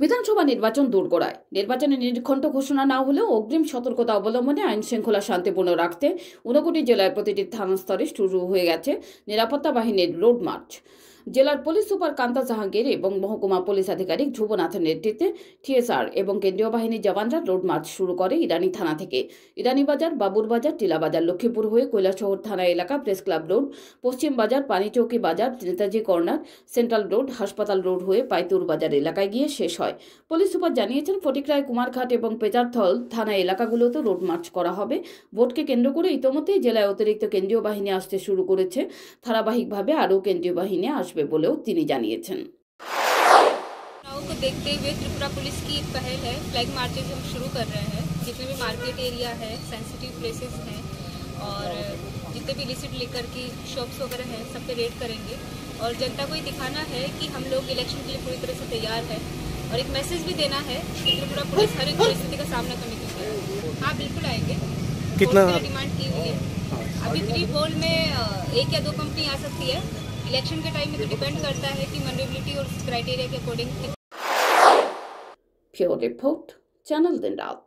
বিধানসভা নির্বাচন দূর করায় নির্বাচনে নির্ঘণ্ট ঘোষণা না হলেও অগ্রিম সতর্কতা অবলম্বনে আইন শৃঙ্খলা শান্তিপূর্ণ রাখতে ঊনকোটি জেলায় প্রতিটি থানা স্তরে শুরু হয়ে গেছে নিরাপত্তা বাহিনীর রোড মার্চ। জেলার পুলিশ সুপার কান্তা জাহাঙ্গীর এবং মহকুমা পুলিশ আধিকারিক ধ্রুবনাথের নেতৃত্বে টিএসআর এবং কেন্দ্রীয় বাহিনীর জওয়ানরা রোড মার্চ শুরু করে ইরানি থানা থেকে। ইরানি বাজার বাবুর বাজার টিলাবাজার, লক্ষ্মীপুর হয়ে কৈলাসহর থানা এলাকা প্রেস ক্লাব রোড, পশ্চিম বাজার, পানিচৌকি বাজার নেতাজি কর্নার, সেন্ট্রাল রোড, হাসপাতাল রোড হয়ে পাইতুর বাজার এলাকায় গিয়ে শেষ হয়। পুলিশ সুপার জানিয়েছেন, ফটিকরায় কুমারঘাট এবং পেজারথল থানা এলাকাগুলোতে রোড মার্চ করা হবে। ভোটকে কেন্দ্র করে ইতোমধ্যেই জেলায় অতিরিক্ত কেন্দ্রীয় বাহিনী আসতে শুরু করেছে। ধারাবাহিকভাবে আরও কেন্দ্রীয় বাহিনী আসবে। বলেও তিনি জানিয়েছেন चुनाव को देखते हुए त्रिपुरा पुलिस की एक पहल है फ्लैग मार्चेज हम शुरू कर रहे हैं जितने भी मार्केट एरिया है सेंसिटिव प्लेसेस हैं और जितने भी लिसिट लेकर की शॉप्स वगैरह हैं सब पे रेड करेंगे और जनता को ये दिखाना है कि हम लोग इलेक्शन के लिए पूरी तरह से तैयार है और एक मैसेज भी देना है कि त्रिपुरा पुलिस हर एक परिस्थिति का सामना करने के लिए तैयार है। हाँ बिल्कुल आएंगे कितना- वोट के लिए डिमांड की हुई है अभी प्री पोल में अ, एक या दो कंपनी आ सकती है इलेक्शन के टाइम में तो डिपेंड करता है कि मनरेबिलिटी और क्राइटेरिया के अकॉर्डिंग रिपोर्ट चैनल दिन रात